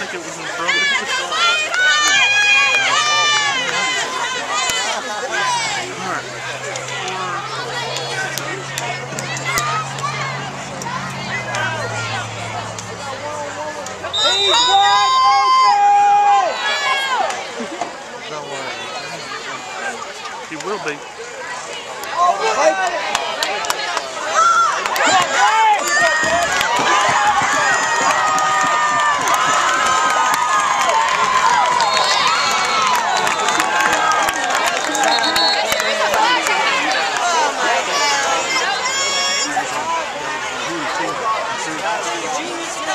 like it was in front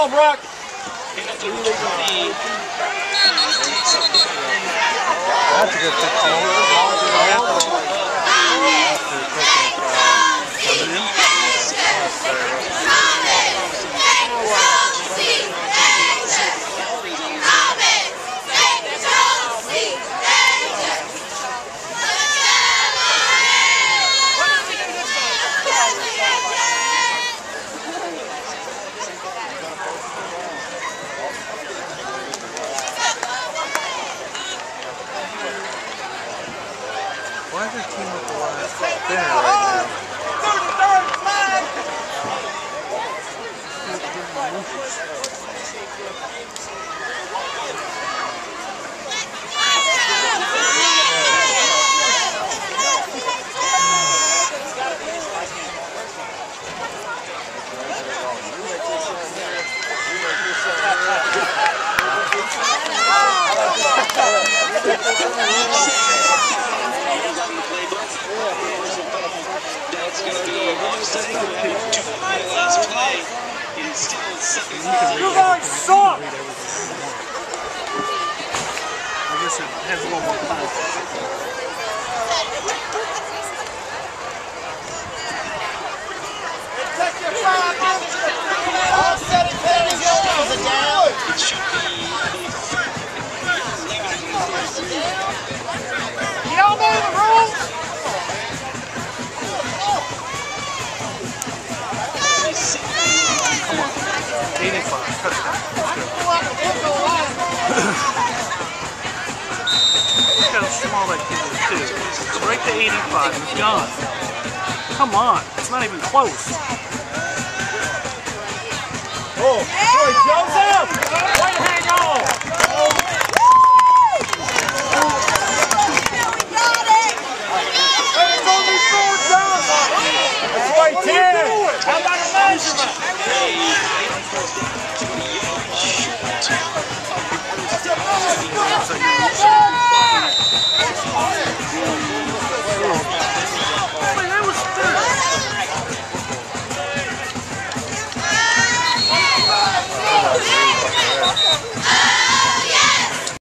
on, Brock. That's a good 15. You guys suck! I guess it has a little more fun. Look how small that kid is, too. It's right to 85. He's gone. Come on. It's not even close. Oh, oh boy, Joseph! Way to hang on! Right there! How about a measurement?